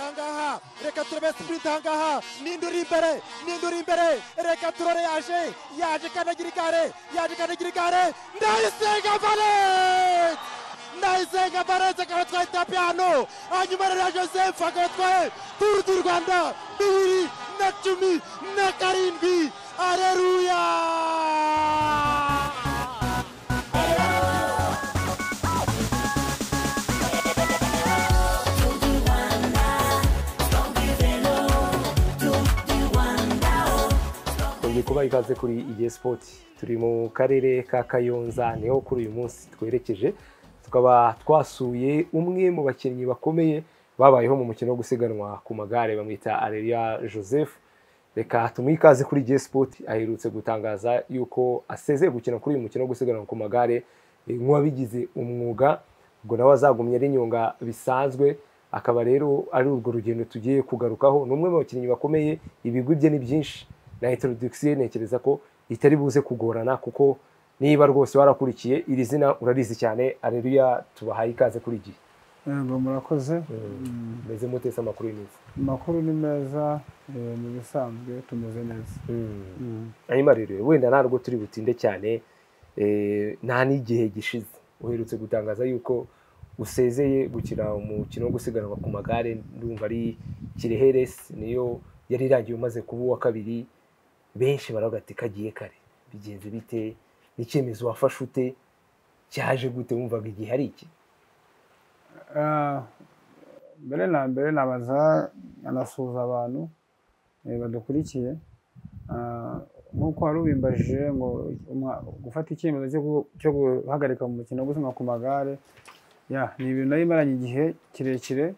ahangaha reka turebe sipurinti ahangaha ninde uri imbere ninde imbere reka areruya twongeye kubaha ikaze kuri igihe sipoti turi mu karere ka kayonza ni ho kuri uyu munsi twerekeje. Tukaba twasuye umwe mu bakinnyi bakomeye babayeho mu mukino wo gusiganwa ku magare bamwita areruya joseph. Reka tumuhe ikaze kuri igihe sipoti aherutse gutangaza yuko asezeye gukina kuri uyu mukino wo gusiganwa ku magare. Eh, nk'uwabigize umwuga ubwo nawe azagumya ari nyunga bisanzwe. Akaba rero ari urwo rugendo tugiye kugarukaho. Ni umwe mu bakinnyi bakomeye ibigwi bye ni byinshi. Na introduction ntekereza ko itari buze kugorana kuko niba rwose warakurikiye iri zina urarizi cyane. Areruya tubahaye ikaze kuri igihe yego murakoze. Meze mutese amakuru y'imizi amakuru ni meza eh, mu bisanzwe tumeze neza. Mm. hanyuma rero wenda ntabwo turi butinde cyane eh, nta n'igihe gishize. Uherutse gutangaza yuko usezeye gukina umukino wo gusiganwa ku magare ndumva ari kireheresi niyo yari irangiye umaze kuba uwa kabiri. Benshi baravuga ati kagiye kare. Bigenze bite? N'icyemezo wafashe ute? Cyaje gute? Wumvaga igihe ari iki? Ah, mbere na mbere nabaza anasuhuza abantu eh, badukurikiye. Ah, nk'uko wari ubimbajije ngo gufata icyemezo cyo gu- cyo guhagarika mu mukino wo gusiganwa ku magare ni ibintu nari maranye igihe kirekire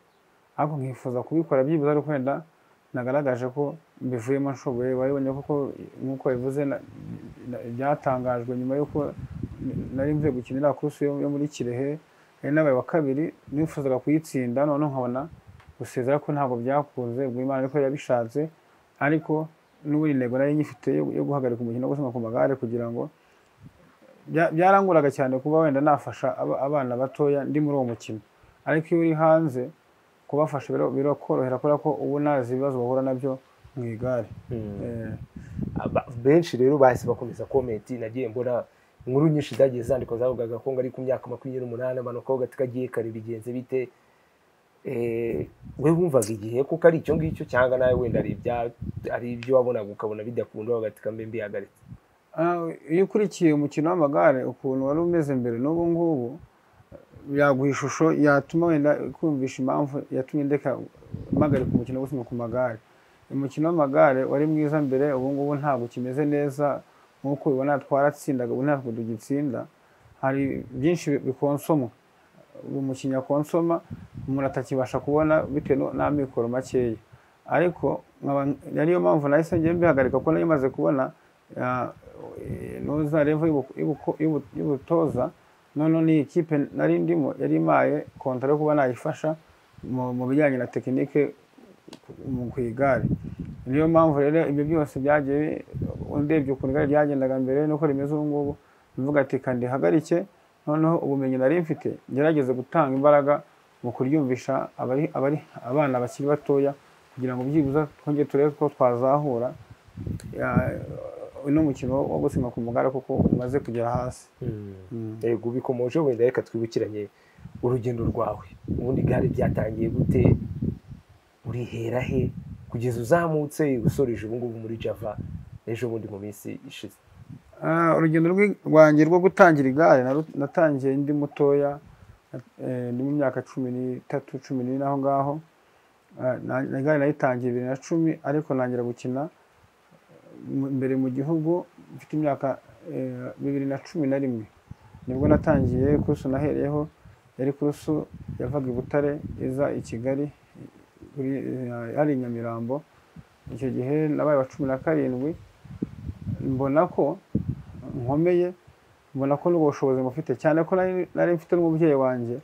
ariko nkifuza kubikora byibuze ariko wenda nagaragaje ko mbivuyemo nshoboye wabibonye koko nk'uko bivuze byatangajwe nyuma y'uko nari mvuye gukinira kursi yo muri kirehe yari nabaye wa kabiri nifuzaga kuyitsinda noneho nkabona gusezera ko ntabwo byakunze imana ariko yabishatse ariko n'ubundi intego nari nyifite yo guhagarika umukino wo gusiganwa ku magare kugira ngo bya- byaranguraga cyane kuba wenda nafasha aba- abana batoya ndi muri uwo mukino. Ariko iyo uri hanze kubafasha birakorohera kubera ko uba unazi ibibazo bahura na byo mu igare. Eh, Aba- benshi rero bahise bakomeza komenti nagiye mbona inkuru nyinshi zagiye zandikwa zavugaga ko ngo ari ku myaka makumyabiri n'umunani amanuka ho gati kagiye kare bigenze bite? Eh, we wumvaga igihe kuko ari icyo ngicyo cyangwa nawe wenda ari ibya ari ibyo wabonaga ukabona bidakunda hagati kambe mbihagaritse Ah, iyo ukurikiye umukino w'amagare ukuntu wari umeze mbere n'ubu ngubu yaguha ishusho yatuma wenda kumvisha impamvu yatumye ndeka mpagarika umukino gusiganwa ku magare. Umukino w'amagare wari mwiza mbere ubu ngubu ntabwo ukimeze neza nk'uko ubibona twaratsindaga ubu ntabwo tugitsinda. Hari byinshi bikonsomwa ubu mukinnyi akonsoma umuntu atakibasha kubona bitewe n'amikoro makeya. Ariko ariyo mpamvu nahise ngiye mbihagarika kuko nari maze kubona eh, nuza revo y'ubutoza noneho ni ikipe nari ndimo yari imaye kontara yo kuba nayifasha mu bijyanye na tekinike ku igare niyo mpamvu rero ibyo byose byagiye ndebye ukuntu igare ryagendaga mbere nuko rimeze ubu ngubu mvuga ati kandi hagarike noneho ubumenyi nari mfite ngerageze gutanga imbaraga mu kuryumvisha abana bakiri batoya kugira ngo byibuze twongere turebe ko twazahura. Uno mukino wo gusiganwa ku magare kuko umaze kugera hasi. Yego ubikomoje wenda reka twibukiranye urugendo rwawe. Ubundi igare byatangiye gute? Urihera he? Kugeza uzamutse usoreje ubu ngubu muri java ejo bundi mu minsi ishize. Ah, urugendo rwanjye rwo gutangira igare natangiye ndi mutoya eh, ndi mu myaka cumi n'itatu cumi n'ine aho ngaho. Ah, igare nayitangiye bibiri na cumi ariko nangira gukina. Imbere mu gihugu mfite imyaka eh, bibiri na cumi na rimwe. Nibwo natangiye kurusu nahereyeho yari kurusu yavaga i butare iza i kigali eh, hari i nyamirambo. Icyo gihe nabaye wa cumi na karindwi mbona ko nkomeye mbona ko n'ubwo bushobozi mufite. Cyane ko nari mfite n'umubyeyi wanjye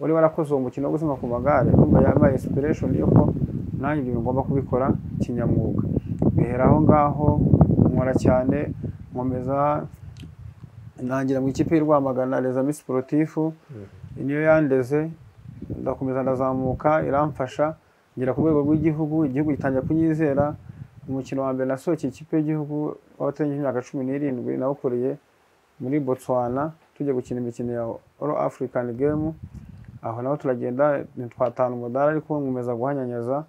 wari warakoze uwo mukino wo gusiganwa ku magare kumva yabaye inspiration yuko nanjye ngomba kubikora kinyamwuga. Bihera aho ngaho nkora cyane nkomeza ntangira mu ikipe y'u Rwamagana les amis sportifs niyo yandeze ndakomeza ndazamuka iramfasha ngera ku rwego rw'igihugu igihugu gitangira kunyizera. Umukino wa mbere nasohokeye ikipe y'igihugu w'abatarengije imyaka cumi n'irindwi nawukoreye muri botswana tujya gukina imikino ya all african game. Aho naho turagenda ntitwatahana umudari ariko nkomeza guhanyanyaza.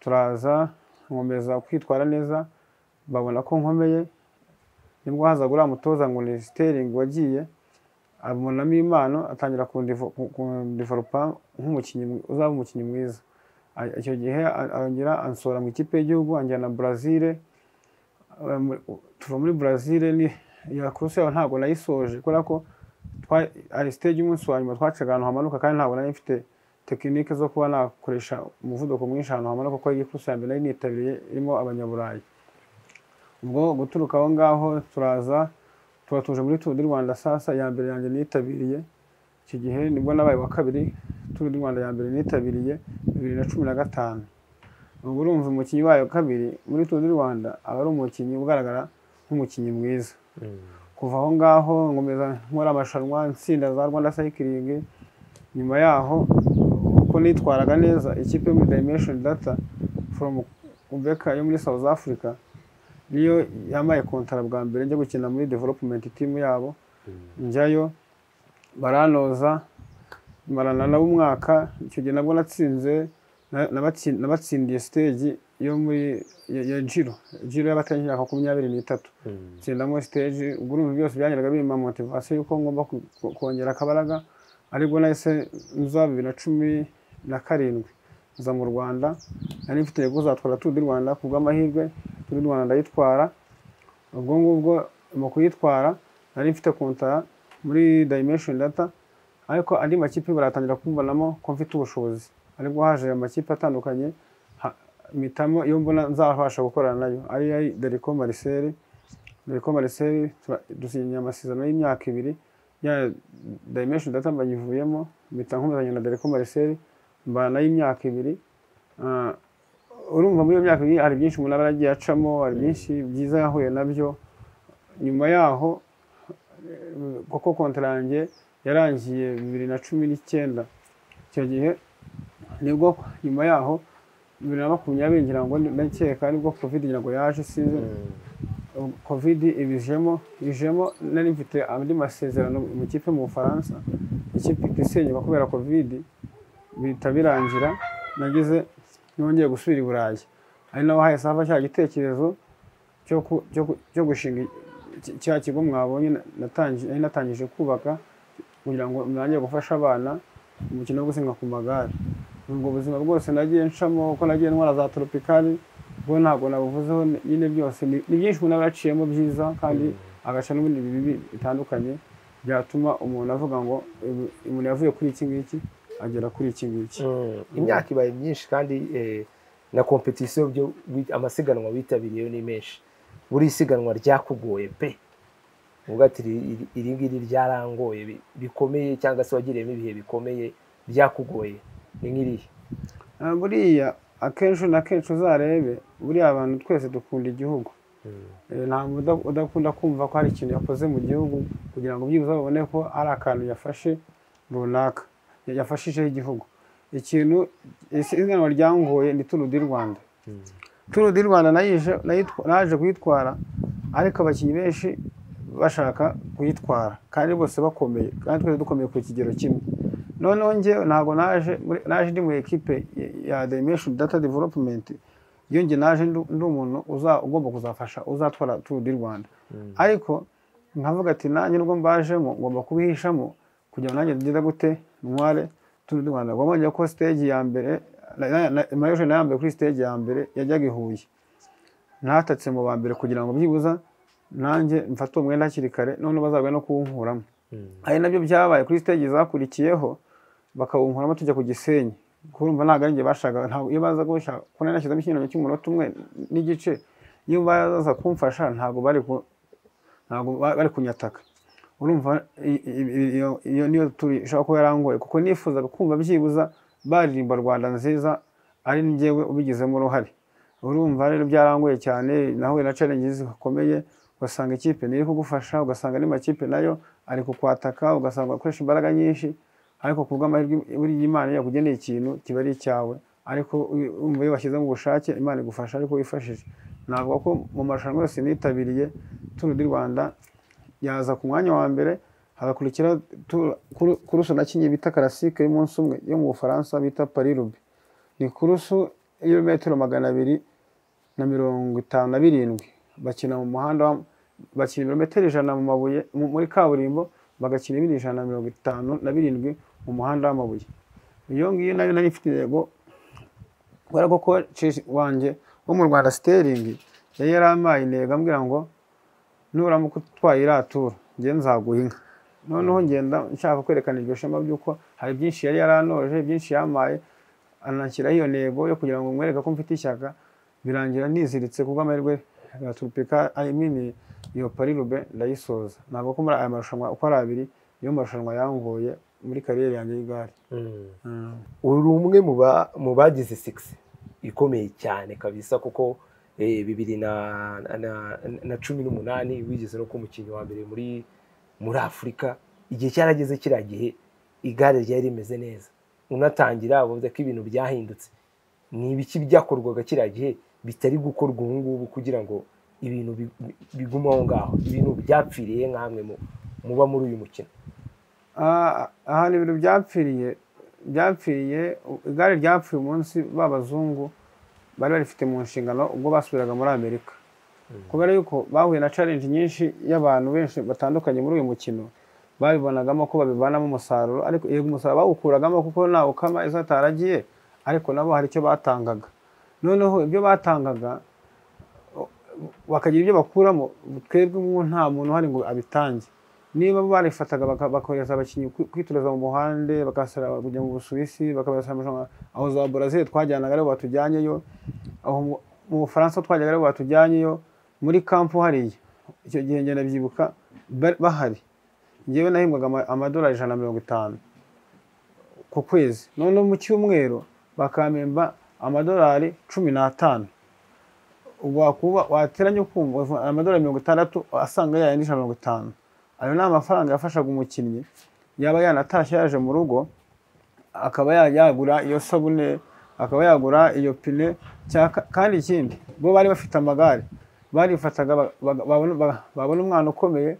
Turaza nkomeza kwitwara neza babona ko nkomeye ni bwo hazaga uriya mutoza ngo ni siteringi wagiye abonamo impano atangira kundivo- ku- kundivelopa nk'umukinnyi uzaba umukinnyi mwiza. Icyo gihe arongera ansora mu ikipe y'igihugu anjyana Brazil mu- tuva muri Brazil ni ya kuruse yaho ntabwo nayisoje kubera ko ari stage y'umunsi wa nyuma twacaga ahantu hamanuka kandi ntabwo nari mfite tekinike zo kuba nakoresha umuvuduko mwinshi ahantu hamanuka kuko iyi kuruse ya mbere nari nitabiriye irimo abanyaburayi. Ubwo guturuka aho ngaho turaza tuba tuje muri Tour du Rwanda sasa ya mbere yanjye nitabiriye icyo gihe ni bwo nabaye wa kabiri Tour du Rwanda ya mbere nitabiriye bibiri na cumi na gatanu. Ubwo urumva umukinnyi wayo wa kabiri muri Tour du Rwanda aba ari umukinnyi ugaragara nk'umukinnyi mwiza. Kuva aho ngaho nkomeza nkora amarushanwa nsinda za Rwanda Cycling. Nyuma yaho uko nitwaraga neza ikipe yo muri Dimension Data from Ubeka yo muri South Africa niyo yamaye kontara bwa mbere njya gukina muri development team yabo. Njyayo baranoza marana nabo umwaka icyo gihe nabwo natsinze na- nabatsi- nabatsindiye stage yo muri ya, Giro. Giro y'abatangiye imyaka makumyabiri n'itatu. Tsindamo stage ubwo urumva byose byanyuraga bimpa motivation yuko ngomba kongera akabaraga ari bwo nahise nza bibiri na cumi na karindwi. Nza mu Rwanda nari mfite yego uzatwara Tour du Rwanda ku bw'amahirwe Tour du Rwanda ndayitwara. Ubwo ngubwo mu kuyitwara nari mfite kontara muri Dimension Data ariko andi makipe baratangira kumbonamo ko mfite ubushobozi. Aribwo haje amakipe atandukanye mpitamo iyo mbona nzabasha gukorana na yo. Ari ari Derico Marcel Derico Marcel tura- dusinyanye amasezerano y'imyaka ibiri. Ya Dimension Data mbayivuyemo mpita nkomezanya na Derico Marcel. Mbana na yo imyaka ibiri. Ah, urumva muri iyo myaka ibiri hari byinshi umuntu aba yaragiye acamo hari byinshi byiza yahuye na byo. Nyuma yaho kuko kontara yanjye yarangiye bibiri na cumi n'icyenda. Icyo gihe ni bwo nyuma yaho bibiri na makumyabiri ngira ngo ndakeka ni bwo covid ngira ngo yaje sinzi covid ibijemo ijemo nari mfite andi masezerano mu kipe mu bufaransa ikipe isenyuka kubera covid. Bihita birangira nagize nongeye gusubira i burayi. Ari naho hahise hava cya gitekerezo cyo gushinga cya kigo mwabonye nari natangije kubaka kugira ngo ntangire gufasha abana umukino wo gusiganwa ku magare. Ubwo buzima bwose nagiye ncamo uko nagiye ntwara za toropikari bwo ntabwo nabuvuzeho nyine byose ni byinshi umuntu aba yaciyemo byiza kandi agaca n'ibindi bibi bitandukanye byatuma umuntu avuga ngo "Uyu- umuntu yavuye kuri iki ngiki. Agera kuri iki ngiki. Imyaka ibaye myinshi kandi eh, na kompetisiyo amasiganwa witabiriye ni menshi. Buri siganwa ryakugoye pe. Uvuga ati "Iri- iri- iri ngiri ryarangoye bi- bikomeye cyangwa se wagiriyemo ibihe bikomeye byakugoye ni nk'irihe Ah, buriya akenshi na kenshi uzarebe buriya abantu twese dukunda igihugu. Eh, nta muntu uda- udakunda kumva ko hari ikintu yakoze mu gihugu kugira ngo byibuze babone ko hari akantu yafashe runaka. Yafashijeho igihugu. Ikintu isiganwa ryangoye ni turu di rwanda. Turu di rwanda naje kuyitwara ariko abakinnyi benshi bashaka kuyitwara. Kandi bose bakomeye. Kandi twese dukomeye ku kigero kimwe. Noneho njyewe ntabwo naje naje ndi mu ekipe ya dimension data development. Iyo njye naje ndi umuntu ugomba kuzafasha uzatwara turu di rwanda. Ariko nkavuga ati nanjye nubwo mbajemo ngomba kubihishamo kugira ngo nanjye ngire gute ntware turu di rwanda wabonye ko stage ya mbere mayoje na ya mbere kuri stage ya mbere yajyaga i huye. Ntatatse mu ba mbere kugira ngo byibuza nanjye mfate uwo mwenda hakiri kare none bazabwe no kuwunkuramo. Ari na byo byabaye kuri stage zakurikiyeho bakawunkuramo tujya ku gisenyi. Kurumva ntabwo ari njye bashaka ntabwo iyo baza gushaka nari nashyizemo ikinyuranyo cy'umunota umwe n'igice iyo baza kumfasha ntabwo bari kunyataka urumva iyo- iyo niyo turi ishobora kuba yarangoye kuko nifuzaga kumva byibuza baririmba rwanda nziza ari njyewe ubigizemo uruhare. Urumva rero byarangoye cyane nahuye na challenges zikomeye ugasanga ikipe ntiri kugufasha ugasanga andi makipe na yo ari kukwataka ugasanga akoresha imbaraga nyinshi ariko ku bw'amahirwe buriya imana yakugeneye ikintu kiba ari icyawe. Ariko wumva iyo washyizemo ubushake imana igufasha ariko wifashije. Navuga ko mu marushanwa yose nitabiriye turu di rwanda yaza ku mwanya wa mbere hagakurikira kurusu na kinyi bita karasike y'umunsi umwe yo mu bufaransa bita parirubi ni kurusu y'ibirometero magana abiri na mirongo itanu na birindwi. Bakina mu muhanda bakina ibirometero ijana mu mabuye mu- muri kaburimbo bagakina ibindi ijana na mirongo itanu na birindwi mu muhanda w'amabuye. Iyo ngiyo na yo nari ifite intego kubera ko wanjye wo mu rwanda siteringi yari yarampaye intego ambwira ngo nuramuka utwaye iriya turu njye nzaguha inka. Noneho ngenda nshaka kwerekana iryo shema by'uko hari byinshi yari yaranoje byinshi yamaye anashyiraho iyo ntego yo kugira ngo mwereke ko mfite ishyaka birangira niziritse kubwo amahirwe ya turupika ayimini iyo parirube ndayisoza. Ntabwo ko muri aya marushanwa uko ari abiri niyo marushanwa yamvuye muri kariyeri yanjye y'igare. Uri umwe mu ba- mu bagize sigisi ikomeye cyane kabisa kuko bibiri na, cumi n'umunani wigeze no kuba umukinnyi wa mbere muri muri afurika igihe cyarageze kiriya gihe igare ryari rimeze neza. Unatangira wavuze ko ibintu byahindutse. Ni ibiki byakorwaga kiriya gihe bitari gukorwa ubu ngubu kugira ngo ibintu bi- bi- bigume aho ngaho? Ibintu byapfiriye nk'amwe mu- muba muri uyu mukino? Ah, ahantu ibintu byapfiriye byapfiriye igare ryapfuye umunsi b'abazungu bari barifite mu nshingano ubwo basubiraga muri amerika. Kubera yuko bahuye na challenge nyinshi y'abantu benshi batandukanye muri uyu mukino babibonagamo ko babivanamo umusaruro ariko yego umusaruro bawukuragamo kuko ntawe ukama ejo ataragiye ariko nabo hari icyo batangaga. Noneho ibyo batangaga bakagira ibyo bakuramo twebwe nta muntu uhari ngo abitange. Niba barifataga bakohereza abakinnyi kwi- kwitoreza mu muhande bakasara kujya mu busuwisi bakabasara aho za brazil twajyanaga ari bo batujyanyeyo aho mu- bufaransa twajyaga ari bo batujyanyeyo muri kampu hariya. Icyo gihe ngenda byibuka ba- bahari. Ngewe nahembwaga ama- amadolari ijana na mirongo itanu ku kwezi. Noneho mu cyumweru bakampemba amadolari cumi n'atanu. Wakuba wateranya ukumva amadolari mirongo itandatu asanga yayandi ijana na mirongo itanu. Ayo ni amafaranga yafashaga umukinnyi. Yaba yanatashye yaje mu rugo akaba ya- yagura iyo sabune akaba yagura iyo pine kandi ikindi bo bari bafite amagare. Barifataga ba- ba- babona ba- babona umwana ukomeye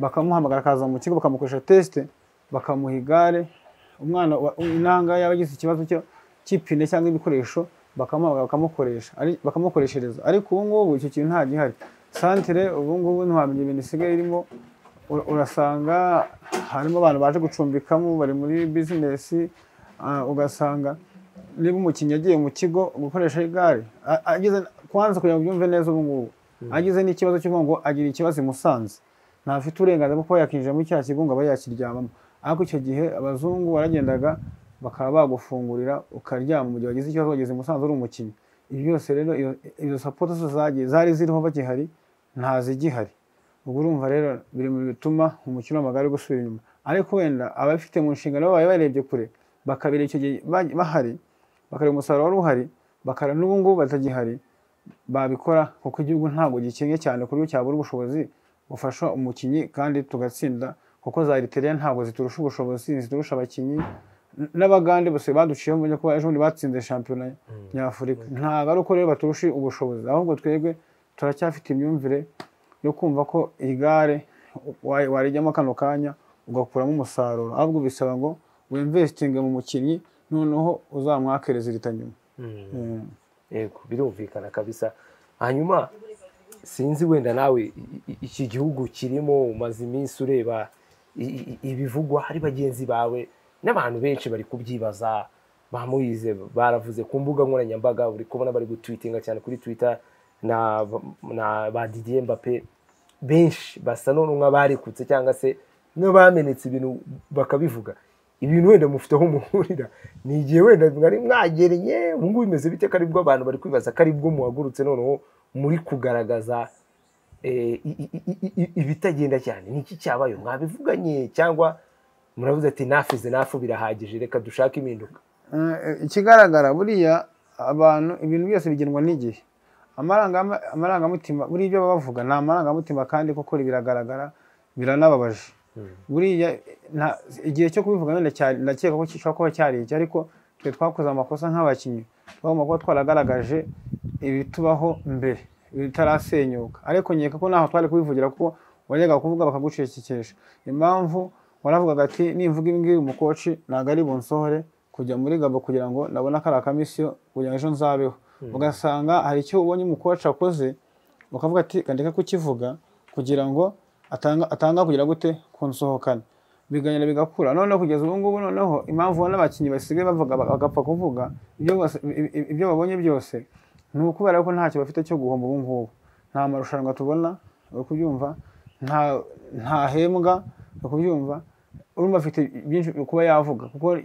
bakamuhamagara akaza mu kigo bakamukoresha tesite bakamuha igare. Umwana wa- inanga yaba agize ikibazo cy'ipine cyangwa ibikoresho bakamukoreshereza. Ariko ubu ngubu icyo kintu nta gihari. Santire ubu ngubu ntiwamenya ibintu isigaye irimo. Urasanga harimo abantu baje gucumbikamo bari muri bizinesi ah, ugasanga niba umukinnyi agiye mu kigo gukoresha igare a- ageze kwanza kugira ngo ubyumve neza ubu ngubu. Agize n'ikibazo cyo kuvuga ngo agira ikibazo i Musanze ntafite uburenganzira bwo kuba yakinjira muri cya kigo ngo abe yakiryamamo. Ariko icyo gihe abazungu waragendaga bakaba bagufungurira ukaryama mu gihe wagize ikibazo wageze i Musanze uri umukinnyi. Ibi byose rero izo sapoti zose zagiye zari ziriho bagihari ntazigihari ubwo urumva rero biri mu bituma umukino w'amagare gusubira inyuma. Ariko wenda ababifite mu nshingano babaye barebye kure bakabira icyo gihe ba- bahari bakareba umusaruro wari uhari bakareba n'ubu ngubu batagihari babikora kuko igihugu ntabwo gikennye cyane ku buryo cyabura ubushobozi bufasha umukinnyi kandi tugatsinda kuko za Eritrea ntabwo ziturusha ubushobozi ziturusha abakinnyi n'abagande bose baduciyeho mu ko ejo bundi batsinze shampiyona nyafurika. Ntabwo ari uko rero baturusha ubushobozi ahubwo twebwe turacyafite imyumvire yo kumva ko igare wa- warijyamo kano kanya ugakuramo umusaruro. Ahubwo bisaba ngo wimvesitinge mu mukinnyi noneho uzamwakereza irita nyuma. Eh. yego birumvikana kabisa. Hanyuma sinzi wenda nawe iki gihugu kirimo umaze iminsi ureba ibivugwa hari bagenzi bawe n'abantu benshi bari kubyibaza. Bamuyize baravuze ku mbuga nkoranyambaga uri kubona bari gutwitinga cyane kuri twitter na, na ba Didier Mbappe benshi basa nk'abarikutse cyangwa se nk'abamenetse ibintu bakabivuga. Ibintu wenda mufite aho muhurira. Ni igihe wenda mwari mwagereye ubu ngubu bimeze bite? Ko ari bwo abantu bari kwibaza. Ko ari bwo muhagurutse noneho muri kugaragaza eh, ibitagenda cyane. Ni iki cyabaye? Mwabivuganye? Cyangwa muravuze ati nafize nafu birahagije. Reka dushake impinduka. Eh, ikigaragara buriya abantu ibintu byose bigenwa n'igihe. Amarangamutima buriya ibyo baba bavuga ni amarangamutima kandi koko biragaragara biranababaje. Buriya nta- igihe cyo kubivuga cyari ndakeka ko gishobora kuba cyari iki ariko twe twakoze amakosa nk'abakinnyi. Twagomba kuba twaragaragaje ibitubaho mbere bitarasenyuka. Ariko nkeka ko ntaho twari kubivugira kuko wajyaga kuvuga bakagucecekesha. Impamvu waravugaga ati nimvuga ibi ngibi umukoci ntabwo ari bunsohore kujya muri gabo kugira ngo nabone akari akamisiyo kugira ngo ejo nzabeho. Ugasanga hari icyo ubonye umukoci akoze ukavuga ati kandika kukivuga kugira ngo atanga kugira gute kunsohokana biganyira bigakura. Noneho kugeza ubu ngubu noneho impamvu ubona abakinnyi basigaye bavuga bagapfa kuvuga ibyo babonye byose ni ukubera ko ntacyo bafite cyo guhomba ubu ngubu. Nta marushanwa tubona uri kubyumva nta ntahembwa uri kubyumva urumva afite byinshi kuba yavuga kuko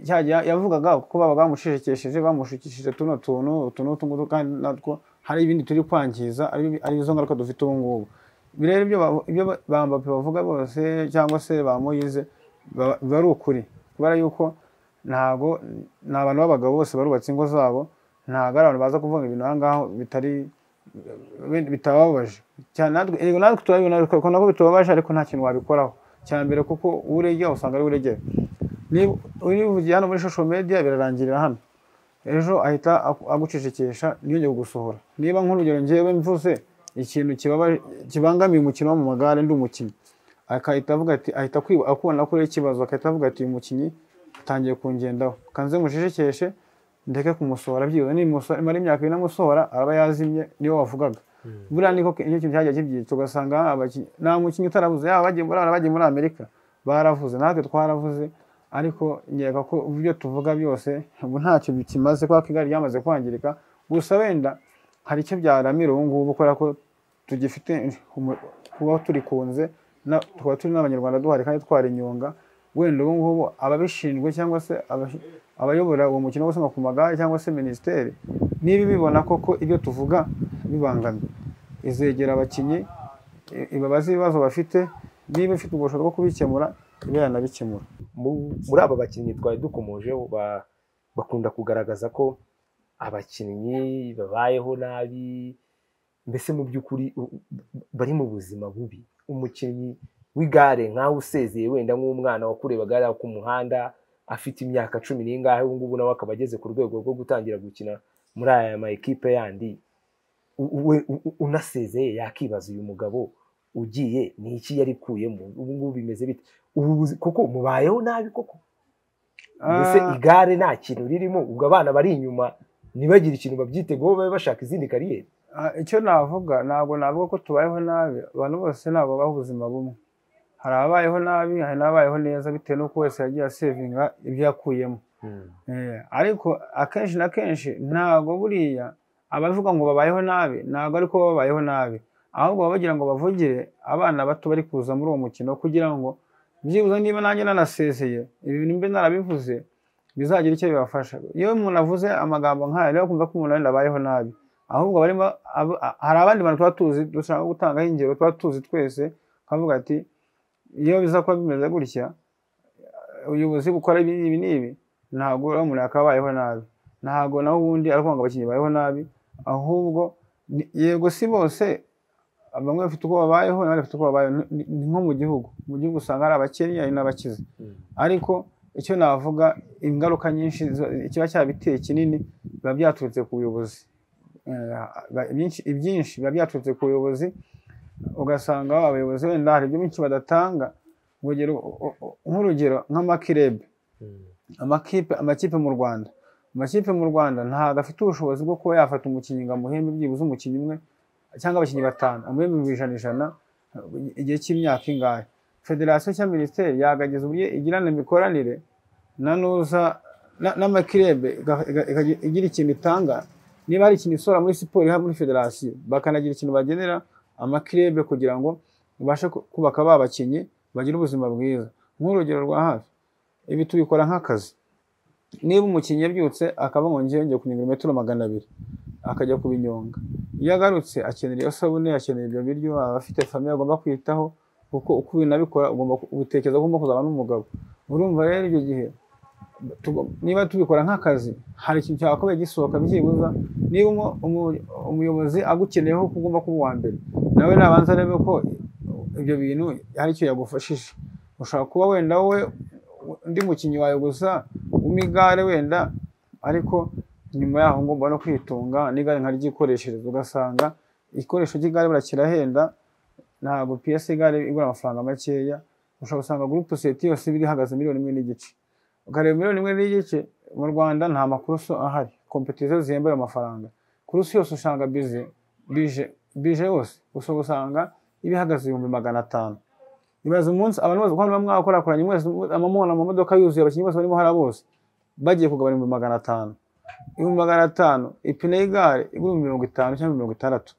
yavugaga kuko babaga bamucecekesheje bamushukishije tuno tuntu utu n'utu ngutu kandi natwo hari ibindi turi kwangiza ari izo ngaruka dufite ubu ngubu. Rero ibyo ba- ibyo ba- ba Mbappe bavuga bose cyangwa se ba Moise ba- biba ari ukuri. Kubera yuko ntago ni abantu b'abagabo bose barubatse ingo zabo ntago ari abantu baza kuvuga ibintu aha ngaho bitari bitababaje cyane natwe turabibona ko nako bitubabaje ariko nta kintu wabikoraho. Cya mbere kuko uregera usanga ari uregera niba urivugiye hano muri social media birarangirira hano ejo ahita agucecekesha ntiyongere kugusohora niba nk'urugero ngewe mvuze ikintu kibangamiye umukino wo mu magare ndi umukinnyi akahita avuga ati ahita akubona ko uri ikibazo akahita avuga ati uyu mukinnyi atangiye kungendaho kanze mucecekeshe ndeke kumusohora byibuze nimara imyaka ibiri namusohora araba yazimye ni we wavugaga buriya niko icyo kintu cyagiye kibyica ugasanga abakinnyi nta mukinnyi utaravuze yaba bagiye muri bagiye muri amerika. Baravuze natwe twaravuze ariko nkeka ko ibyo tuvuga byose ubu ntacyo bikimaze kubera ko igare ryamaze kwangirika. Gusa wenda hari icyo byaramira ubu ngubu kubera ko tugifite kuba turikunze tukaba turi n'abanyarwanda duhari kandi twara inyunga wenda ubu ngubu ababishinzwe cyangwa se abayobora uwo mukino wo gusoma ku magare cyangwa se minisiteri niba ibibona koko ibyo tuvuga bibangamye izegera abakinnyi ibabaze ibibazo bafite niba ifite ubushobozi bwo kubikemura ibe yanabikemura. Mu- muri aba bakinnyi twari dukomojeho ba- bakunda kugaragaza ko abakinnyi babayeho nabi mbese mu by'ukuri bari mu buzima bubi. Umukinnyi w'igare nk'aho usezeye wenda nk'umwana wakurebaga ku muhanda afite imyaka cumi n'ingahe ubu ngubu nawe akaba ageze ku rwego rwo gutangira gukina muri aya ma ekipe yandi. Unasezeye yakibaza uyu mugabo ugiye ni iki yarikuyemo ubu ngubu bimeze bite? Koko mubayeho nabi koko? Mbese Ah, igare nta kintu ririmo? Ubwo abana bari inyuma ntibagire ikintu babyiteguyeho babe bashaka izindi kariyeri ah, icyo navuga ntabwo navuga ko tubayeho nabi. Abantu bose ntabwo babaho ubuzima bumwe. Hari ababayeho nabi hari n'abayeho neza bitewe n'uko wese yagiye asevinga ibyo yakuyemo Eh, ariko akenshi na kenshi ntabwo buriya abavuga ngo babayeho nabi ntabwo ariko baba babayeho nabi. Ahubwo baba bagira ngo bavugire abana bato bari kuza muri uwo mukino kugira ngo byibuze niba nanjye nanasezeye ibi bintu mbe narabivuze bizagira icyo bibafasha. Iyo umuntu avuze amagambo nk'aya rero kumva ko umuntu wenda abayeho nabi. Ahubwo hari abandi bantu tuba tuzi dushaka gutangaho ingero tuba tuzi twese twavuga ati iyo biza kuba bimeze gutya ubuyobozi bukora ibi n'ibi n'ibi ntabwo uriya muntu yakabayeho nabi. Ntabwo naho ubundi ari ukuvuga ngo abakinnyi bayeho nabi ahubwo yego si bose bamwe bafite uko babayeho n'abandi bafite uko babayeho nko mu gihugu. Mu gihugu usanga hari abakennye hari n'abakize. Ariko icyo navuga ingaruka nyinshi ikiba cyabiteye kinini biba byaturutse ku buyobozi. Eh, ibyinshi biba byaturutse ku buyobozi ugasanga abayobozi wenda hari ibyo byinshi badatanga. Nk'urugero nk'amakirebe. Amakipe amakipe mu Rwanda. Amakipe mu Rwanda ntabwo afite ubushobozi bwo kuba yafata umukinnyi ngo amuhembe byibuze umukinnyi umwe cyangwa abakinnyi batanu amuhembe ibihumbi ijana ijana igihe cy'imyaka ingahe. Federasiyo cyangwa minisiteri yagagiza uburyo igirana imikoranire na nuza na- n'amakirebe igira ikintu itanga. Niba hari ikintu isora muri siporo iha muri federasiyo bakanagira ikintu bagenera amakirebe kugira ngo babashe ku- kubaka ba bakinnyi bagire ubuzima bwiza. Nk'urugero rwa hafi ibi tubikora nk'akazi. Niba umukinnyi yabyutse akaba ngiye kunyonga metero magana abiri akajya kubinyonga. Iyo agarutse akenera iyo sabune akenera ibyo biryo aba afite famiye agomba kwitaho kuko uko ibintu abikora ugomba gutekereza ko ugomba kuzaba n'umugabo. Urumva rero icyo gihe niba tubikora nk'akazi hari ikintu cyakabaye gisohoka byibuza niba umu- umu- umuyobozi agukeneyeho ko ugomba kuba uwa mbere. Nawe nabanza arebe ko ibyo bintu hari icyo yagufashije ushobora kuba wenda wowe undi mukinnyi wawe gusa w'umigare wenda ariko nyuma yaho ngomba no kwitunga n'igare nkaryikoreshereza ugasanga igikoresho cy'igare buriya kirahenda ntabwo piyesi y'igare igura amafaranga makeya ushobora gusanga gurupe seti yose iba ihagaze miliyoni imwe n'igice. Ukareba miliyoni imwe n'igice mu rwanda nta makuruso ahari. Kompetisiyo zihemba ayo mafaranga kurusi yose usanga bije bije yose ushobora gusanga iba ihagaze ibihumbi magana atanu. Ibaze umunsi abantu bose kuko bamwe mwakorakoranye mwese amamona amamodoka yuzuye abakinnyi bose barimo hariya bose. Bagiye kugabanya ibihumbi magana atanu. Ibihumbi magana atanu ipine y'igare igura mirongo itanu cyangwa mirongo itandatu.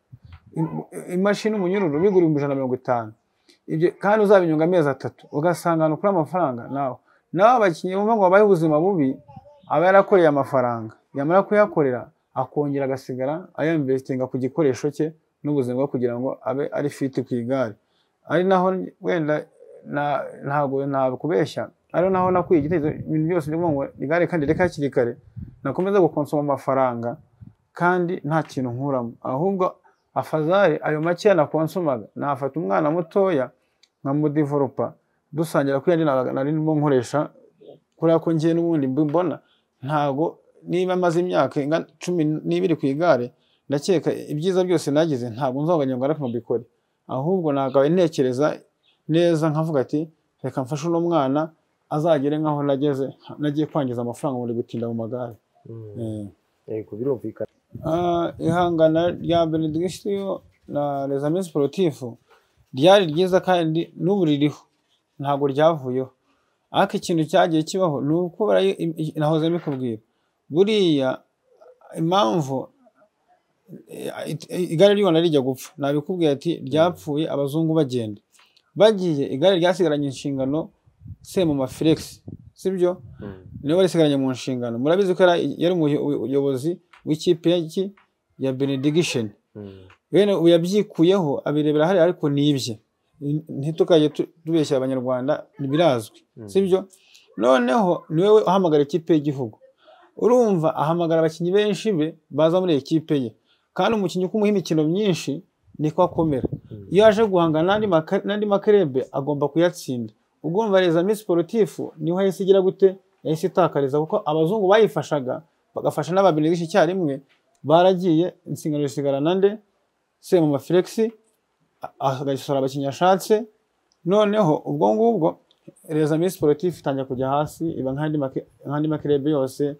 Im- imashini umunyururu bigura ibihumbi ijana na mirongo itanu. Ibyo kandi uzabinyunga amezi atatu. Ugasanga ahantu kuri amafaranga nawe. Nawe abakinnyi bumva ngo babahe ubuzima bubi aba yarakoreye amafaranga. Yamara kuyakorera akongera agasigara ayamvesitinga ku gikoresho cye n'ubuzima bwe kugira ngo abe ari fiti ku igare. Ari naho wenda ntabwo ntabikubeshya ari naho nakuye igitekerezo ibintu byose ndimo ngo igare kandi reka hakiri kare. Nakomeza gukonsoma amafaranga kandi nta kintu nkuramo. Ahubwo afazari ayo make nakonsomaga. Nafata umwana mutoya nkamudivoropa dusangira kuri yandi nari ndimo nkoresha kubera ko njye n'ubundi mbona. Ntago niba maze imyaka cumi n'ibiri ku igare ndakeka ibyiza byose nagize ntabwo nzonganya ngo ariko mbikore. Ahubwo nagawe ntekereza neza nkavuga ati reka mfashe uno mwana azagere nk'aho nageze nagiye kwangiza amafaranga muri gutinda mu magare. Eh. yego birumvikana. Ah, ihangana rya benedictio na les amis sportifs. Ryari ryiza kandi n'ubu ririho. Ntabwo ryavuyeho. Ariko ikintu cyagiye kibaho ni uko nahoze mbikubwira. Buriya impamvu eh, igare ry'u Rwanda rijya gupfa. Nabikubwiye ati ryapfuye abazungu bagenda. Bagiye igare ryasigaranye inshingano Semuma Felix sibyo? Niwe warisigaranye mu nshingano. Murabizi ko yari umuyobozi w'ikipe y'iki ya benediction. Bene ubu yabyikuyeho abirebera hariya ariko ni ibye. Ntitukajye tu- tubeshyira abanyarwanda birazwi sibyo? Noneho ni we uhamagara ikipe y'igihugu. Urumva ahamagara abakinnyi benshi be baza muri iyi kipe ye. Kandi umukinnyi uko umuha imikino myinshi niko akomera. Iyo aje guhangana n'andi makerebe agomba kuyatsinda. Ugomba reza misi sporutifu ni ho yahise igira gute? Yahise itakariza kuko abazungu bayifashaga bagafasha n'ababenediction icyarimwe baragiye inshingano zisigarana nde? Semuma Felix agasohora abakinnyi ashatse. Noneho ubwo ngubwo reza misi sporutifu itangira kujya hasi iba nk'andi makerebe yose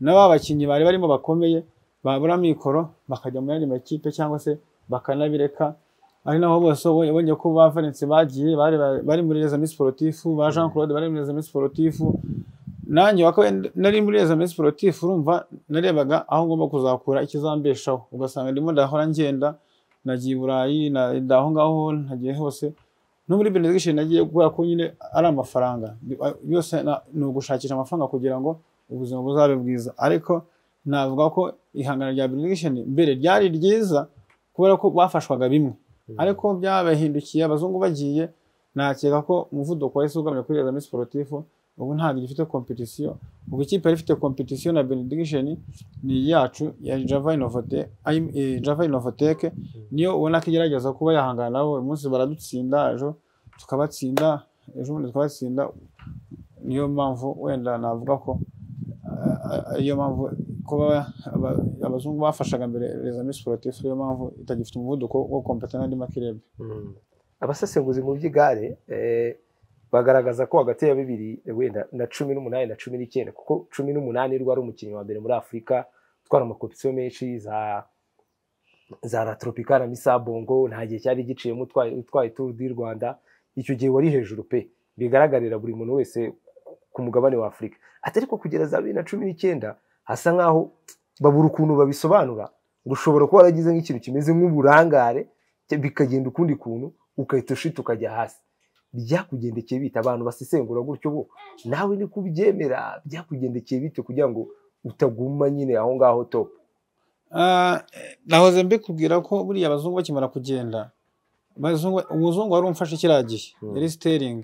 n'aba bakinnyi bari barimo bakomeye babura mikoro bakajya mu yandi makipe cyangwa se bakanabireka. Ari naho bose ubonye ko ba Valence bagiye bari muri Les Amis Sportifs ba Jean Claude bari muri Les Amis Sportifs nanjye nari muri Les Amis Sportifs urumva narebaga aho ngomba kuzakura ikizambeshaho. Ugasanga ndimo ndahora ngenda nagiye i Burayi ndaho ngaho nagiye hose. No muri benediction nagiye kubera ko nyine ari amafaranga. Byose na- ni ugushakisha amafaranga kugira ngo ubuzima buzabe bwiza. Ariko navuga ko ihangana rya benediction mbere ryari ryiza kubera ko bafashwaga bimwe. Ariko byabahindukiye abazungu bagiye nakeka ko umuvuduko wahise ugamye kuri Amis Sportifs ubu ntabwo gifite competition. Ubu ikipe yari ifite competition na benediction ni iyacu ya Java Innovote eh, Innovatec. Niyo ubona ko igerageza kuba yahangana nabo uyu munsi baradutsinda ejo tukabatsinda ejo bundi tukabatsinda. Niyo mpamvu wenda navuga ko ariyo mpamvu kuba aba- abazungu bafashaga mbere Les Amis Sportifs ariyo mpamvu itagifite umuvuduko wo kompeta n'andi makirebe. Abasesenguzi mu by'igare eh, bagaragaza ko hagati ya bibiri wenda na cumi n'umunani na cumi n'icyenda kuko cumi n'umunani rwari umukinnyi wa mbere muri afurika utwara amakompisiyo menshi za za la tropicale na misa bongo nta gihe cyari giciyemo utwaye tour du rwanda icyo gihe wari hejuru pe. Bigaragarira buri muntu wese ku mugabane wa afurika ati ariko kugera za bibiri na cumi n'icyenda hasa nk'aho babura ukuntu babisobanura ngo ushobora kuba waragize nk'ikintu kimeze nk'uburangare bikagenda ukundi kuntu ugahita ushita ukajya hasi. Byakugendekeye bite? Abantu basesengura gutyo bo nawe ni kubyemera byakugendekeye bite kugira ngo utaguma nyine aho ngaho top? Ah, nahoze mbikubwira ko buriya abazungu bakimara kugenda. Umuzungu wari umfashe kiriya gihe yari Sterling.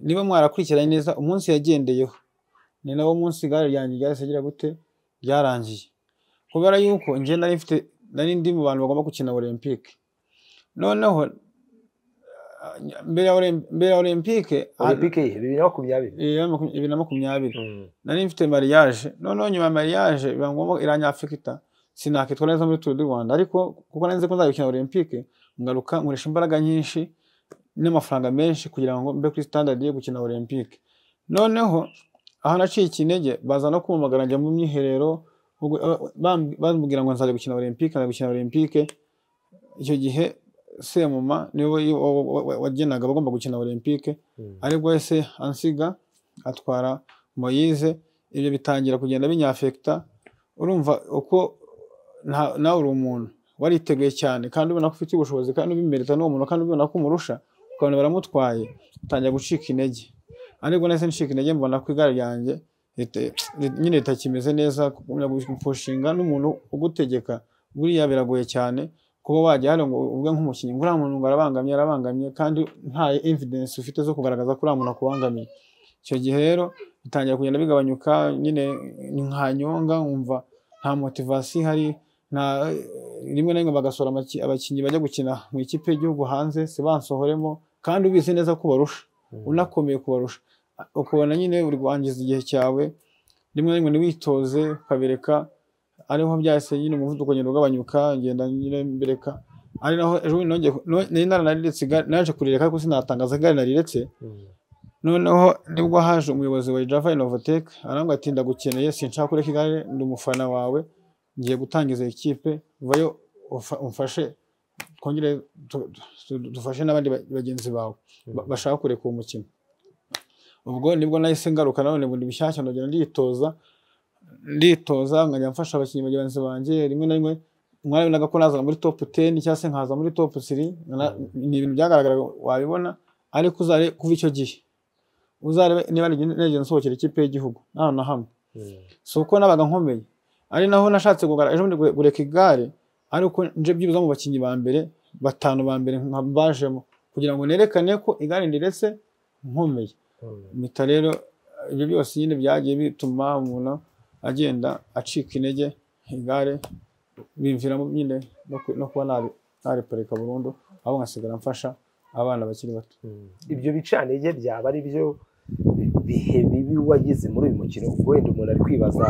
Niba mwarakurikiranye neza umunsi yagendeyeho. Ni nawo munsi igare ryanjye ryahise gute? Ryarangiye kubera yuko njye nari mfite nari ndi mu bantu bagomba gukina olympique noneho mbere ya olympique olympique ye bibiri na makumyabiri. Ya makumya- bibiri na makumyabiri. Mm. nari mfite mariage. Noneho nyuma ya mariage biba ngombwa iranyafekita sinakitwa neza muri Tour du Rwanda. Ariko kuko nari nzi ko nzajya gukina Olympique ngaruka nkoresha imbaraga nyinshi n'amafaranga menshi kugira ngo mbe kuri standard yo gukina Olympique noneho aho naciye ikinege baza no kumpamagara njya mu myiherero bam- bambwira ngo nzajya gukina Olympique nzajya gukina Olympique. Icyo gihe Semuma ni we wa- wa- wa- wa- wagenaga abagomba gukina Olympique. Mm. ari bwo wese ansiga atwara Moyize ibyo bitangira kugenda binyafekita urumva uko nawe uri umuntu. Wariteguye cyane kandi ubona ko ufite ubushobozi kandi ubimerita n'uwo muntu kandi ubona ko umurusha ukabona baramutwaye. Utangira gucika intege. Ariko nahise ncika intege mbona ko igare ryanjye nyine ritakimeze neza kumenya gupushinga n'umuntu ugutegeka buriya biragoye cyane kuba wajya hano ngo uvuge nk'umukinnyi ngo uriya muntu ngo arabangamye arabangamye kandi nta evidence ufite zo kugaragaza ko uriya muntu akubangamiye icyo gihe rero bitangira kugenda bigabanyuka nyine ni nka nyonga nkumva nta motivasiyo ihari nta rimwe na rimwe bagasohora amaki- abakinnyi bajya gukina mu ikipe y'igihugu hanze si bansohoremo kandi ubizi neza ko ubarusha. Unakomeye kubarusha. Ukabona nyine uri wangiza igihe cyawe rimwe na rimwe ntiwitoze ukabereka ariho byahise nyine umuvuduko ugenda ugabanyuka ngenda nyine mbireka ari naho ejo bundi igare naje kurireka ariko sinatangaza igare nariretse. Mm. noneho ni bwo haje umuyobozi wa Java Innovatech arambwira ati ndagukeneye sinshaka kureka igare ndi umufana wawe. Ngiye gutangiza ikipe vayo umfashe twongere dufashe n'abandi ba- bagenzi bawe. Ba- bashaka kureka uwo mukino. Ubwo ni bwo nahise ngaruka none bundi bishyashya ndagenda nditoza nditoza nkajya mfasha abakinnyi bagenzi banjye rimwe na rimwe mwarabonaga ko naza muri top 10 cyangwa se nkaza muri top 3 na- ni ibintu byagaragaraga wabibona ariko uzare kuva icyo gihe. Uzarebe niba nigeze nsohokera ikipe y'igihugu nta na hamwe. Mm. si uko nabaga nkomeye. Ari naho nashatse kugaragara ejo bundi gure- gureka igare ariko nje byibuze mu bakinnyi ba mbere batanu ba mbere bajemo. Kugira ngo nerekane ko igare ndiretse nkomeye. Mpita rero ibyo byose nyine byagiye bituma umuntu agenda acika intege igare bimviramo nyine no ku- no kuba nariparika burundu aho ngasigara mfasha abana bakiri bato. Mm. ibyo bicanege byaba ari byo bihe bibi wagize muri uyu mukino? Wenda umuntu ari kwibaza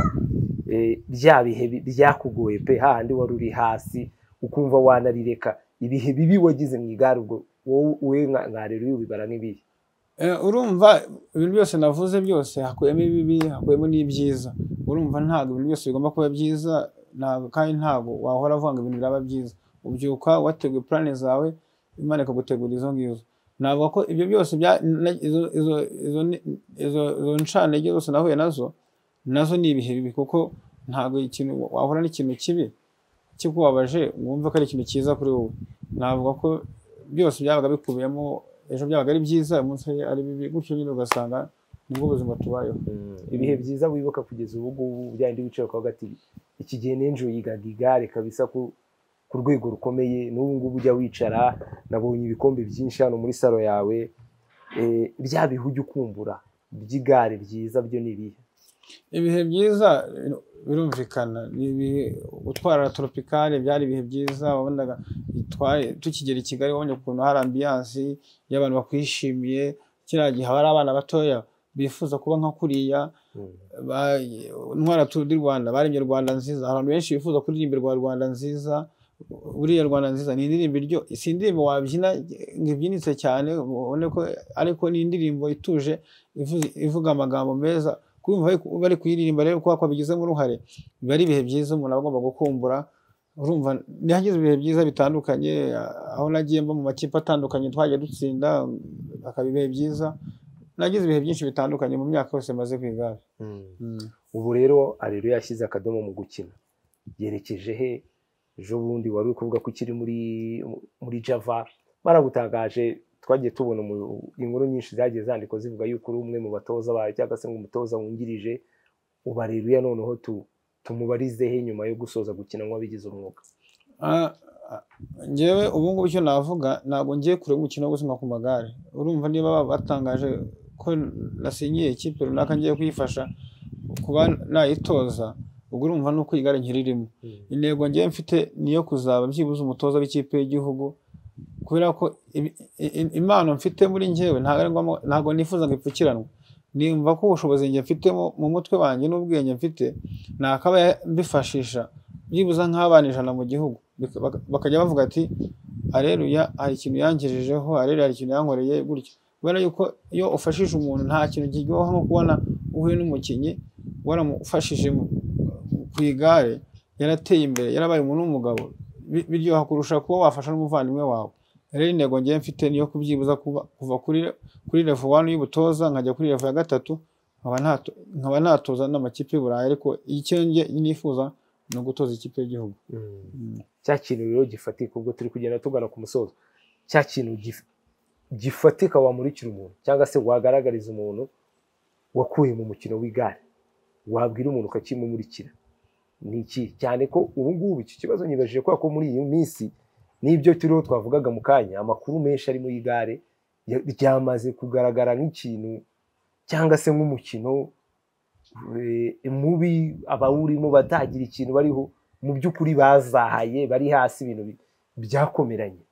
bya bihe bi- byakugoye pe hahandi wari uri hasi ukumva wanarireka. Ibihe bibi wagize mu igare ubwo wowe nka nka rero ubibara nk'ibihe Eh, urumva ibintu byose navuze byose hakuyemo ibibi hakuyemo n'ibyiza. Urumva ntabwo ibintu byose bigomba kuba byiza kandi ntabwo wahora avuga ngo ibintu biraba byiza. Ubyuka wateguye plani zawe imana ikagutegura izo ngizo. Navuga ko ibyo byose izo ncantege zose nahuye na zo na zo ni ibihe bibi? Kuko ntabwo ikintu wahura n'ikintu kibi kikubabaje wumva ko ari ikintu cyiza kuri wowe. Navuga ko byose byabaga bikubiyemo ejo byabaga ari byiza uyu munsi ari bibi gutyo nyine ugasanga ni bwo buzima tubayeho. Ibihe byiza wibuka kugeza ubu ngubu byandi wicaye ukavuga ati iki gihe n'ejo yigaga igare kabisa ku ku rwego rukomeye n'ubu ngubu ujya wicara nabonye ibikombe byinshi hano muri salo yawe. Eh, bya bihe ujya ukumbura by'igare byiza byo ni ibihe? Ibihe byiza birumvikana gutwara toropikale byari ibihe byiza wabonaga tukigera i kigali wabonye ukuntu hari ambiyansi y'abantu bakwishimiye kiriya gihe hari abana batoya bifuza kuba nka kuriya ba- ntwara turu di rwanda baremye rwanda nziza abantu benshi bifuza kuririmbirwa rwanda nziza buriya rwanda nziza ni indirimbo iryo si indirimbo wabyina ngo ibyinitse cyane ubone ko ariko ni indirimbo ituje ivuga amagambo meza kumva bari- kuyiririmba rero kubera ko babigizemo uruhare. Biba ari ibihe byiza umuntu aba agomba gukumbura urumva nagize ibihe byiza bitandukanye aho nagiye mba mu makipe atandukanye twagiye dutsinda hakaba ibihe byiza nagize ibihe byinshi bitandukanye mu myaka yose maze ku igare. Mm. ubu rero areruya yashyize akadomo mu gukina. Yerekeje he? Ejo bundi wari uri kuvuga ko ukiri muri muri java? Baragutangaje twagiye tubona mu- inkuru nyinshi zagiye zandikwa zivuga yuko uri umwe mu batoza bayo cyangwa se umutoza wungirije ubu areruya noneho tu tumubarize he nyuma yo gusoza gukina nk'uwabigize umwuga. Ah, ah, njyewe ubu ngubu icyo navuga ntabwo ngiye kure umukino wo gusiganwa ku magare. Urumva niba baba batangaje ko nasinyiye ikipe runaka ngiye kuyifasha kuba nayitoza ubwo urumva nuko igare nkiririmo. Intego ngiye mfite niyo kuzaba byibuze umutoza w'ikipe y'igihugu kubera ko impano mfite muri njyewe ntabwo nifuza ngo ipfukiranwe nimva ko ubushobozi njye mfite mu- mu mutwe wanjye n'ubwenge mfite nakaba mbifashisha byibuze nk'abana ijana mu gihugu. Bakajya bavuga ati areruya hari ikintu yangejejeho areruya hari ikintu yankoreye gutyo kubera yuko iyo ufashije umuntu nta kintu kiryoha nko kubona uhuye n'umukinnyi waramufashije mu- ku igare yarateye imbere yarabaye umuntu w'umugabo Bi- biryoha kurusha kuba wafasha n'umuvandimwe wawe. Rero intego ngewe mfite niyo kubyibuza kuva kuri kuri level one y'ubutoza nkajya kuri level ya gatatu nkaba natoza n'amakipe y'u Burayi ariko icyo nifuza ni ugutoza ikipe y'igihugu. Mm. cya kintu rero gifatika ubwo turi kugenda tugana ku musozo cya kintu gif- gifatika wamurikira umuntu cyangwa se wagaragariza umuntu wakuye mu mukino w'igare wabwira umuntu ukakimumurikira ni iki? Cyane ko ubu ngubu iki kibazo nyibajije kubera ko muri iyi minsi n'ibyo turiho twavugaga mu kanya amakuru menshi ari mu igare ya- ryamaze kugaragara nk'ikintu cyangwa se nk'umukino eh, mubi abawurimo batagira ikintu bariho mu by'ukuri bazahaye bari hasi ibintu bi- byakomeranye.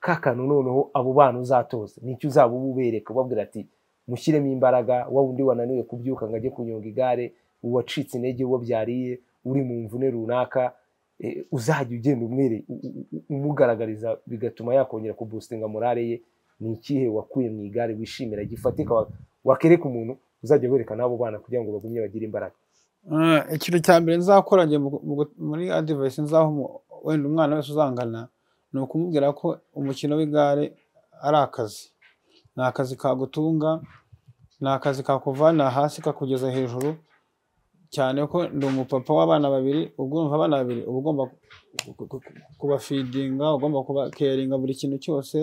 Ka kantu noneho abo bana uzatoza ni cyo uzaba ubereka ubabwira ati mushyiremo imbaraga wa wundi wananiwe kubyuka ngo ajye kunyonga igare uwacitse intege uwo byariye uri mu mvune runaka uzajya ugenda umwere umugaragariza bigatuma yakongera kubustinga morale ye ni ikihe wakuye mu igare wishimira gifatika wa- wakereka umuntu uzajya wereka n'abo bana kugira ngo bagumye bagire imbaraga? Eh, ikintu cya mbere nzakora muri adivayisi nzaho wenda umwana wese uzangana ni ukumubwira ko umukino w'igare ari akazi. Ni akazi kagutunga ni akazi kakuvana hasi kakugeza hejuru cyane ko ndi umupapa w'abana babiri ubwo urumva abana babiri uba ugomba ku- ku- ku- kubafidinga ugomba kubakeyaringa buri kintu cyose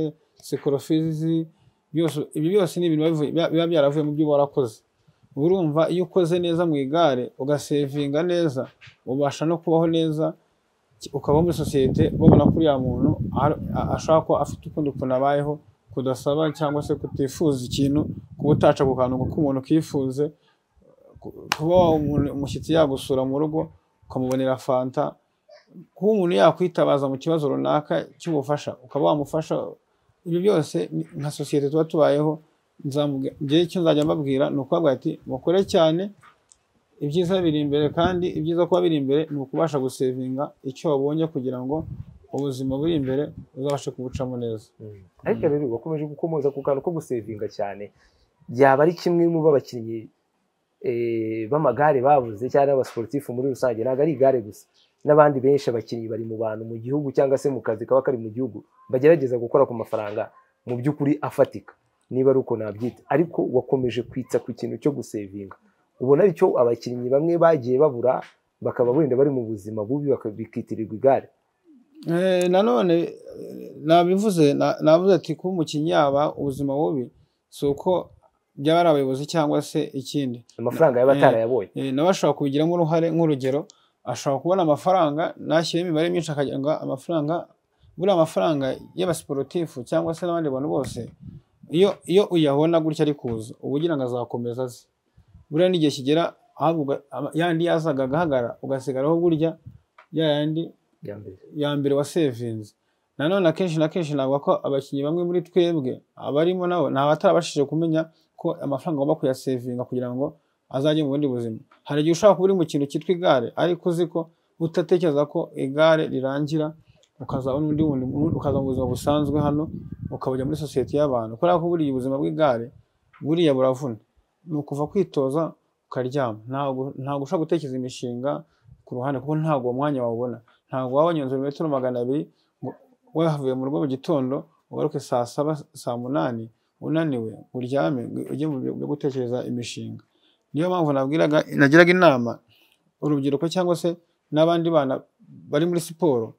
sikorofizi byose ibi byose ni ibintu biba byaravuye mu byo warakoze. Urumva iyo ukoze neza mu igare ugasevinga neza ubasha no kubaho neza ukabaho muri sosiyete babona ko uriya muntu ashobora kuba afite ukundi kuntu abayeho kudasaba cyangwa se kutifuza ikintu kuba utaca ku kantu k'umuntu kifuze kuba umushyitsi yagusura mu rugo ukamubonera fanta kuba umuntu yakwitabaza mu kibazo runaka cy'ubufasha ukaba wamufasha ibyo byose nka sosiyete tuba tubayeho. Icyo nzajya mbabwira ni ukubabwira ati mukore cyane ibyiza biri imbere kandi ibyiza kuba biri imbere ni ukubasha gusevinga icyo wabonye kugira ngo ubuzima buri imbere uzabashe kubucamo neza. Ariko rero bakomeje gukomoza ku kantu ko gusevinga cyane byaba ari kimwe mu b'abakinnyi b'amagare babuze cyangwa abasiporutifu muri rusange ntabwo ari igare gusa. N'abandi benshi abakinnyi bari mu bantu mu gihugu cyangwa se mu kazi kaba kari mu gihugu bagerageza gukora ku mafaranga mu by'ukuri afatika. Niba ari uko nabyita. Ariko wakomeje kwitsa ku kintu cyo gusevinga. Ubona ari cyo abakinnyi bamwe bagiye babura bakaba wenda bari mu buzima bubi bikitirirwa igare. Eh, nanone eh, nabivuze na- navuze ati kuba umukinnyi yaba ubuzima bubi si uko byaba ari abayobozi cyangwa se ikindi. Amafaranga yaba Eh, atarayabonye Eh, nawe ashobora kubigiramo uruhare nk'urugero ashobora kubona amafaranga nashyiramo imibare myinshi akagira ngo amafaranga buriya amafaranga y'abasiporutifu cyangwa se n'abandi bantu bose iyo iyo uyabona gutya ari kuza uba ugira ngo azakomeza aze. Buriya n'igihe kigera yandi yazaga agahagarara ugasigaraho burya ya yandi ya mbere. wa sevinzi nanone akenshi na kenshi navuga ko abakinnyi bamwe muri twebwe abarimo nabo ni abatarabashije kumenya ko amafaranga agomba kuyasevinga kugira ngo azajye mu bundi buzima. Hari igihe ushobora kuba uri mu kintu cyitwa igare ariko uzi ko utatekereza ko igare rirangira ukazabona undi ukaza mu buzima busanzwe hano ukabujya muri sosiyete y'abantu. Kubera ko buriya ubuzima bw'igare buriya buravuna. Ni ukuva kwitoza ukaryama. Ntabwo ushobora gutekereza imishinga ku ruhande kuko ntabwo uwo mwanya wawubona. Ntabwo waba wanyonze metero magana abiri wavuye mu rugo mu gitondo ugaruke saa saba saa munani unaniwe uryame ujye mu byo gutekereza imishinga. Niyo mpamvu nagiraga inama urubyiruko cyangwa se n'abandi bana bari muri siporo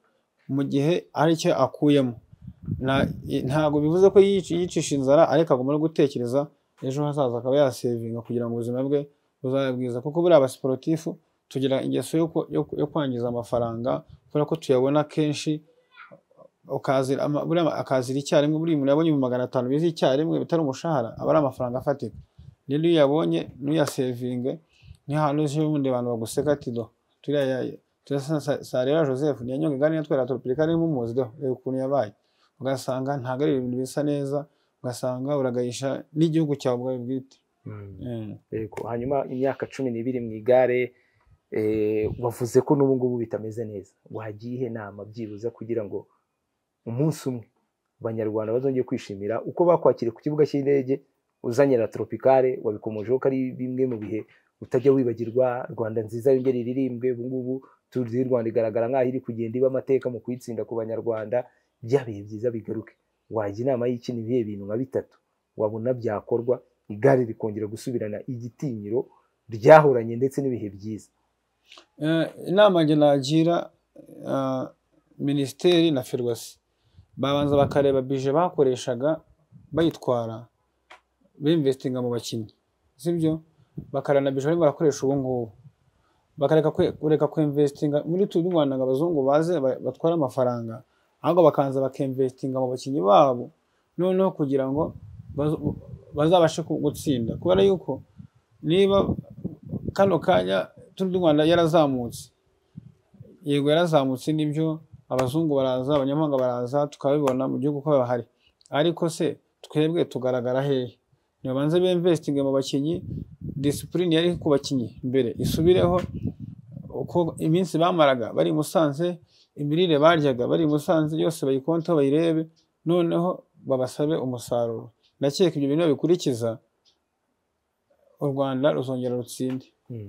mu gihe hari icyo akuyemo. Ntabwo bivuze ko yici- yicisha inzara ariko agomba gutekereza ejo hazaza akaba yasevinga kugira ngo ubuzima bwe buzabe bwiza. Kuko buriya abasiporutifu tugira ingeso yo kwangiza amafaranga kubera ko tuyabona kenshi ukazira buriya akazira icyarimwe buriya umuntu yabonye magana atanu biza icyarimwe bitari umushahara aba ari amafaranga afatika. Rero iyo uyabonye ntuyasevinge niyo hantu ubundi abantu baguseka ati do sarera joseph ntiyanyonga igare yatwara turupirika arimo umuzi do reba ukuntu yabaye. Ugasanga ntabwo ari ibintu bisa neza ugasanga uragayisha n'igihugu cyawe ubwawe bwite. Eh, Yego. hanyuma imyaka cumi n'ibiri mu igare eh, wavuze ko n'ubu ngubu bitameze neza. Wagiye inama byibuze kugira ngo umunsi umwe. Abanyarwanda bazongere kwishimira uko bakwakiriye ku kibuga cy'indege uzanye na tropicale wabikomojeho ko ari bimwe mu bihe utajya wibagirwa rwanda nziza yongere iririmbwe ubu ngubu turu di rwanda igaragara nk'aho iri kugenda iba amateka mu kuyitsinda ku banyarwanda bya byiza bigaruke. Wajya inama y'iki? Ni ibihe bintu nka bitatu? Wabona byakorwa igare rikongera gusubirana igitinyiro ryahoranye ndetse n'ibihe byiza. Eh, inama njye nagira ah, minisiteri na ferwasi babanza bakareba bije bakoreshaga bayitwara bimvesitinga mu bakinnyi. Sibyo? Bakareba na bije barimo barakoresha ubu ngubu. Bakareka kwe- kureka kwinvestinga muri turu du rwanda ngo abazungu baze ba- batware amafaranga ahubwo bakanza bakemvesitinga mu bakinnyi babo. Noneho kugira ngo bazabashe gutsinda. Kubera yuko niba kano kanya turu du rwanda yarazamutse. Yego yarazamutse ni byo abazungu baraza abanyamahanga baraza tukabibona mu gihugu ko bahari. Ariko se twebwe tugaragara hehe? Nibabanze bemvesitinge mu bakinnyi disipurine yari ku bakinnyi mbere isubireho uko iminsi bamaraga bari Musanze imirire baryaga bari Musanze yose bayikonteho bayirebe noneho babasabe umusaruro. Ndakeka ibyo bintu bikurikiza u Rwanda ruzongera rutsinde. Mm.